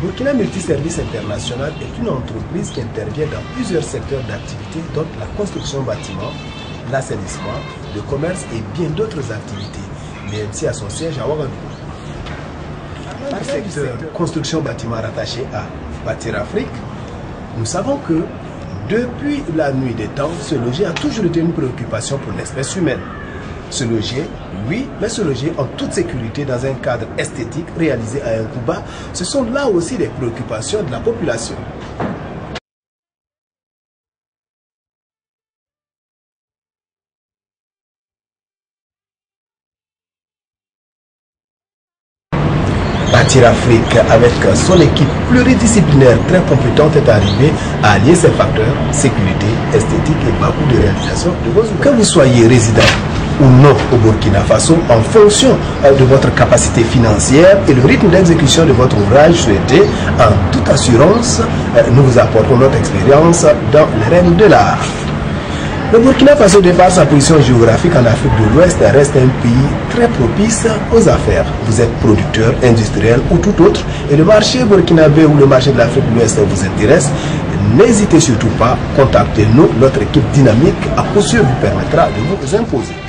Burkina Multiservice International est une entreprise qui intervient dans plusieurs secteurs d'activité, dont la construction bâtiment, l'assainissement, le commerce et bien d'autres activités. L'EMC a son siège à Ouagadougou. Par secteur construction bâtiment rattaché à Bâtir Afrique, nous savons que depuis la nuit des temps, ce loger a toujours été une préoccupation pour l'espèce humaine. Se loger, oui, mais se loger en toute sécurité dans un cadre esthétique réalisé à un bas, ce sont là aussi les préoccupations de la population. Bâtir Afrique, avec son équipe pluridisciplinaire très compétente, est arrivé à allier ces facteurs, sécurité, esthétique et beaucoup de réalisation de vos Que vous soyez résident ou non au Burkina Faso en fonction de votre capacité financière et le rythme d'exécution de votre ouvrage souhaité. En toute assurance, nous vous apportons notre expérience dans les règnes de l'art. Le Burkina Faso, de sa position géographique en Afrique de l'Ouest, reste un pays très propice aux affaires. Vous êtes producteur, industriel ou tout autre, et le marché burkinabé ou le marché de l'Afrique de l'Ouest vous intéresse, n'hésitez surtout pas, contactez-nous, notre équipe dynamique à coup vous permettra de vous imposer.